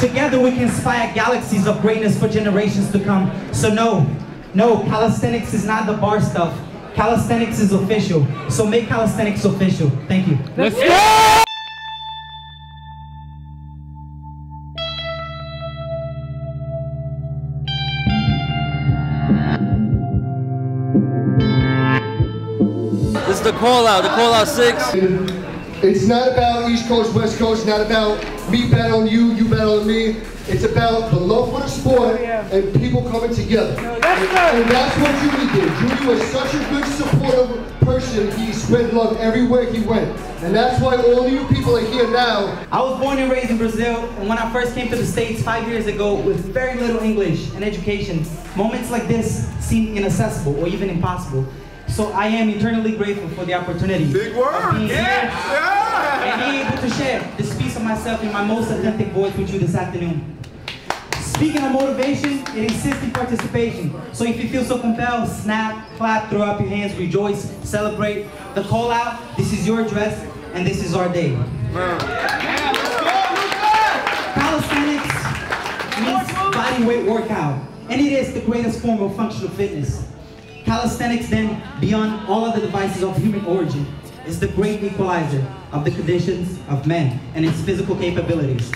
Together we can inspire galaxies of greatness for generations to come. So no, no, calisthenics is not the bar stuff. Calisthenics is official. So make calisthenics official. Thank you. Let's go! This is the call out, the call out six. It's not about East Coast, West Coast, not about me bet on you, you bet on me. It's about the love for the sport oh, and people coming together. and, and that's what Judy did. Judy was such a good supportive person. He spread love everywhere he went. And that's why all you people are here now. I was born and raised in Brazil, and when I first came to the States five years ago with very little English and education, moments like this seemed inaccessible or even impossible. So I am eternally grateful for the opportunity. Big word, yeah, yeah. And being able to share this piece of myself in my most authentic voice with you this afternoon. Speaking of motivation, it insists in participation. So if you feel so compelled, snap, clap, throw up your hands, rejoice, celebrate. The call out, this is your address, and this is our day. Calisthenics means body weight workout, and it is the greatest form of functional fitness. Calisthenics then, beyond all other devices of human origin, is the great equalizer of the conditions of men and its physical capabilities.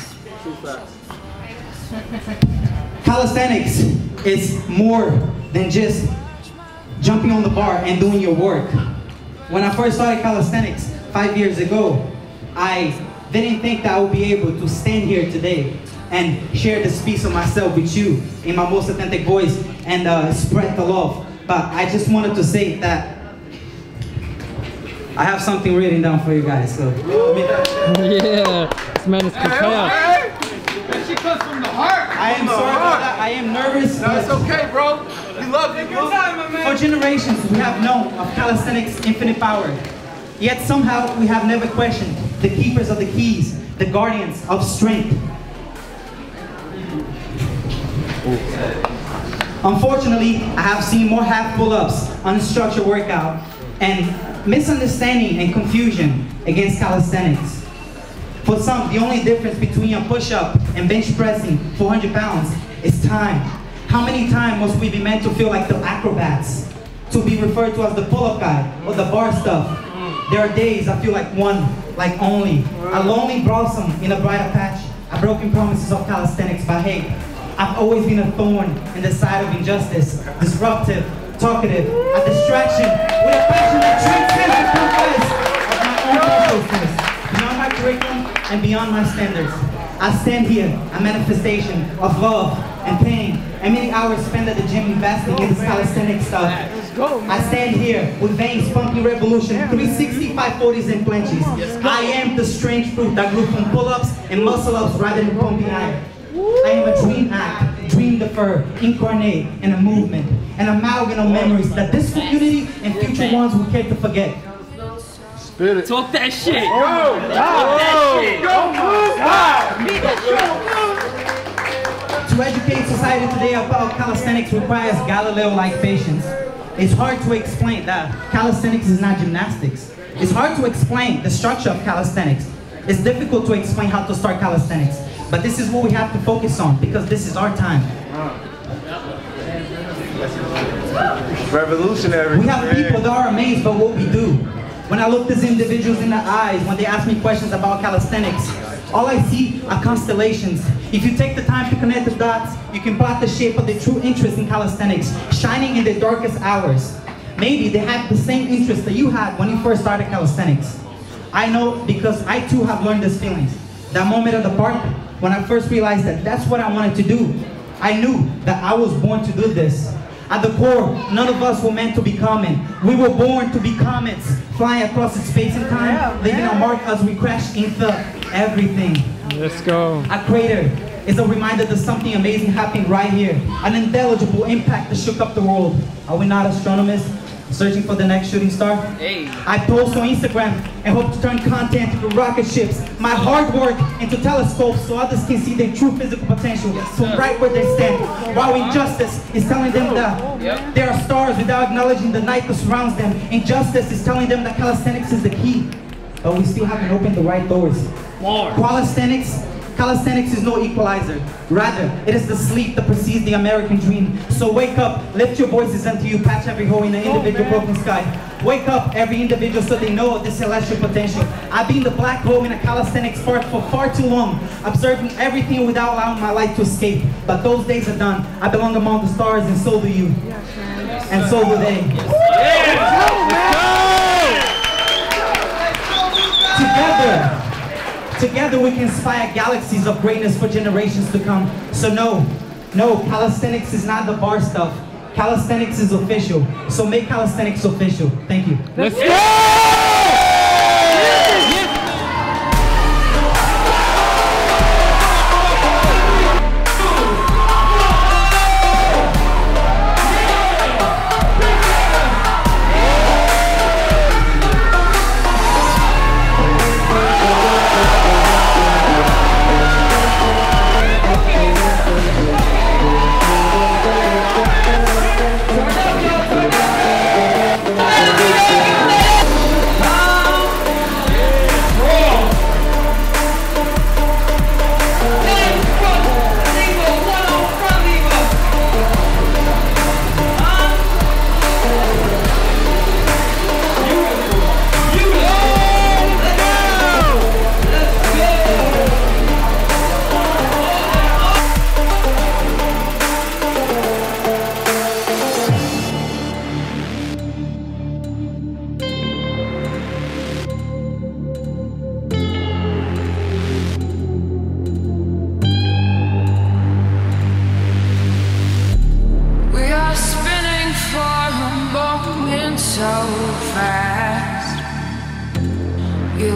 Calisthenics is more than just jumping on the bar and doing your work. When I first started calisthenics five years ago, I didn't think that I would be able to stand here today and share this piece of myself with you in my most authentic voice and uh, spread the love. But I just wanted to say that I have something written down for you guys. So Yeah, this man is compelled. Hey, that shit comes from the heart. I am sorry about that. I am nervous. No, it's okay, bro. We love you, bro. For generations, we have known of calisthenics' infinite power. Yet somehow we have never questioned the keepers of the keys, the guardians of strength. Unfortunately, I have seen more half pull-ups, unstructured workout, and misunderstanding and confusion against calisthenics. For some, the only difference between a push-up and bench pressing 400 pounds is time. How many times must we be meant to feel like the acrobats? To be referred to as the pull-up guy or the bar stuff? There are days I feel like one, like only. A lonely blossom in a brighter patch. A broken promises of calisthenics, but hey, I've always been a thorn in the side of injustice. Disruptive, talkative, a distraction with a passion that transcends the confines of my own consciousness. Beyond my curriculum and beyond my standards. I stand here, a manifestation of love and pain, and many hours spent at the gym investing in this calisthenic stuff. I stand here with veins pumping revolution, 365 40s and planches. I am the strange fruit that grew from pull-ups and muscle-ups rather than pumping iron. I am a dream act, dream defer, incarnate in a movement, an amalgam of memories that this community and future ones will care to forget. Spit it. Talk that shit. Oh, Go, oh, oh, To educate society today about calisthenics requires Galileo-like patience. It's hard to explain that calisthenics is not gymnastics. It's hard to explain the structure of calisthenics. It's difficult to explain how to start calisthenics. But this is what we have to focus on because this is our time. Revolutionary. We have people that are amazed by what we do. When I look these individuals in the eyes, when they ask me questions about calisthenics, all I see are constellations. If you take the time to connect the dots, you can plot the shape of the true interest in calisthenics, shining in the darkest hours. Maybe they had the same interest that you had when you first started calisthenics. I know because I too have learned these feelings. That moment at the park, when I first realized that that's what I wanted to do, I knew that I was born to do this. At the core, none of us were meant to be common. We were born to be comets, flying across space and time, leaving a mark as we crash into everything. Let's go. A crater is a reminder that something amazing happened right here. An indelible impact that shook up the world. Are we not astronomers searching for the next shooting star? Hey. I post on Instagram and hope to turn content into rocket ships, my hard work into telescopes so others can see their true physical potential from right where they stand. While injustice is telling them that there are stars without acknowledging the night that surrounds them. Injustice is telling them that calisthenics is the key. But we still haven't opened the right doors. More. Calisthenics Calisthenics is no equalizer. Rather, it is the sleep that precedes the American dream. So wake up, lift your voices until you patch every hole in the individual broken sky. Wake up, every individual, so they know of the celestial potential. I've been the black hole in a calisthenics park for far too long, observing everything without allowing my light to escape. But those days are done. I belong among the stars, and so do you. And so do they. Together, together we can inspire galaxies of greatness for generations to come. So no, no, calisthenics is not the bar stuff. Calisthenics is official. So make calisthenics official. Thank you. Let's go!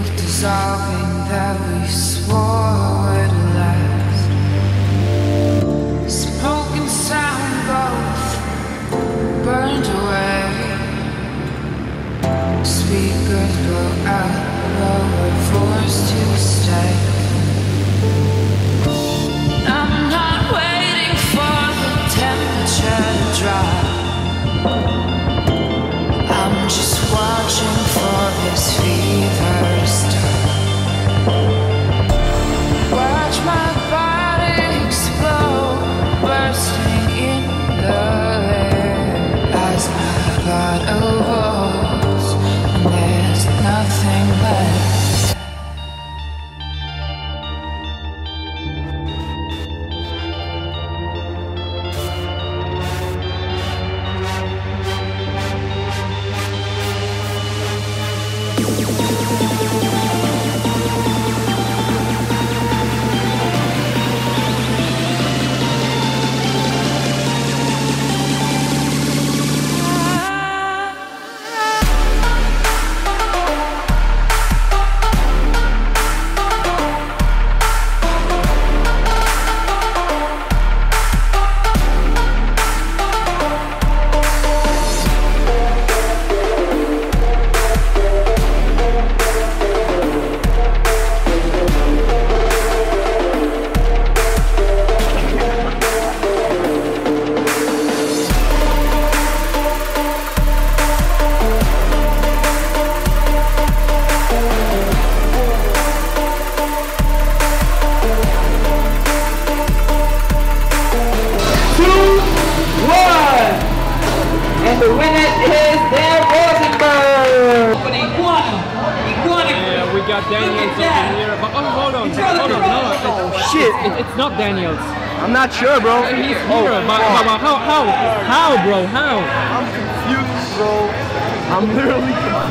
Dissolving that we swore would last. Spoken sound both burned away. Speakers blow out, we're forced to stay. Daniels over here. But, oh, hold on. Hold on. No, it's, Shit. it- it's not Daniels. I'm not sure, bro. He's here. Oh, but, but, but how, how? How, bro? How? I'm confused, bro. I'm literally confused.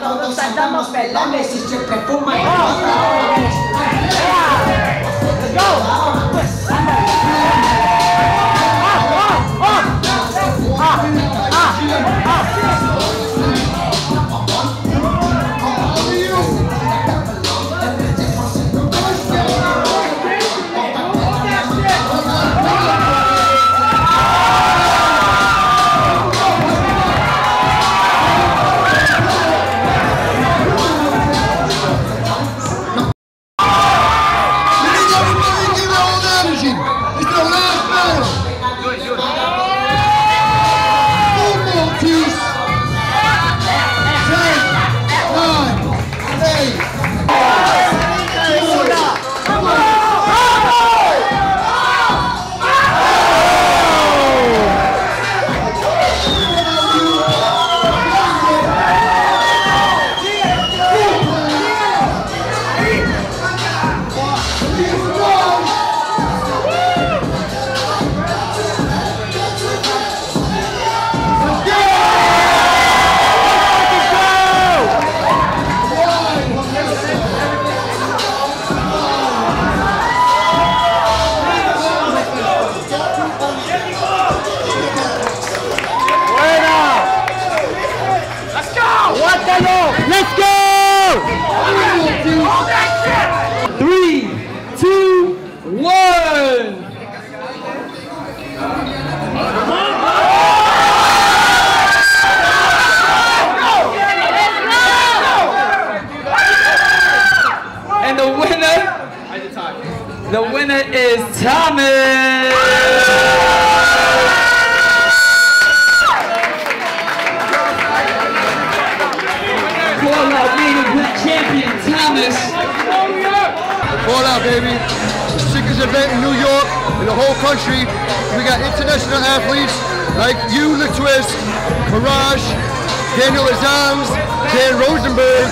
Todos andamos pelones y siempre fuman. We out, baby. The sickest event in New York, in the whole country. We got international athletes like you, LaTwist, Mirage, Daniels Laizans, Dan Rosenberg.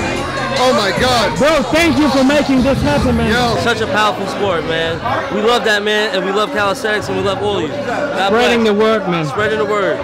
Oh my God. Bro, thank you for making this happen, man. Yo, Such a powerful sport, man. We love that, man, and we love calisthenics, and we love all of you. God Spreading bless. the word, man. Spreading the word.